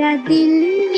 मेरा दिल